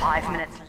Five minutes left.